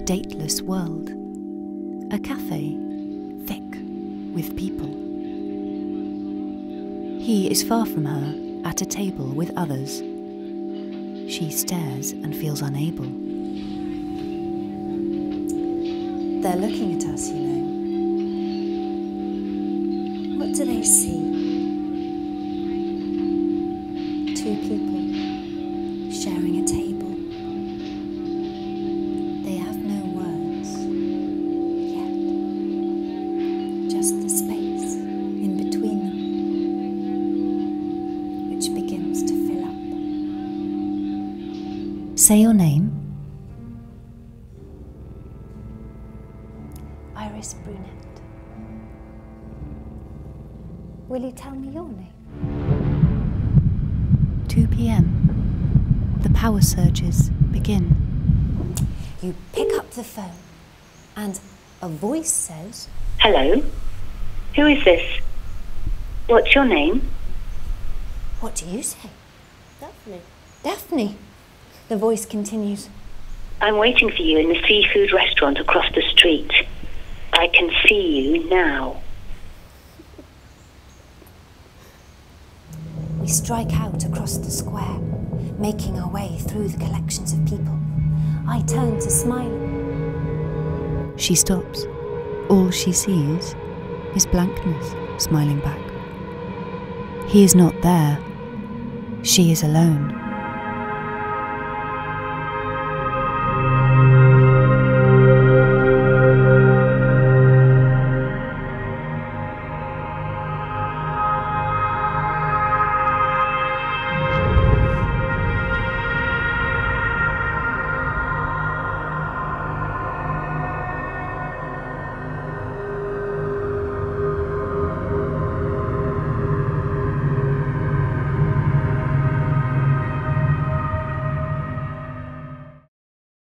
dateless world. A cafe, thick with people. He is far from her, at a table with others. She stares and feels unable. They're looking at us, you know. What do they see? Two people Say your name. Iris Brunette. Will you tell me your name? 2 pm. The power surges begin. You pick up the phone, and a voice says, Hello? Who is this? What's your name? What do you say? Daphne. Daphne. The voice continues, I'm waiting for you in the seafood restaurant across the street. I can see you now. We strike out across the square, making our way through the collections of people. I turn to Smiley. She stops. All she sees is blankness smiling back. He is not there. She is alone.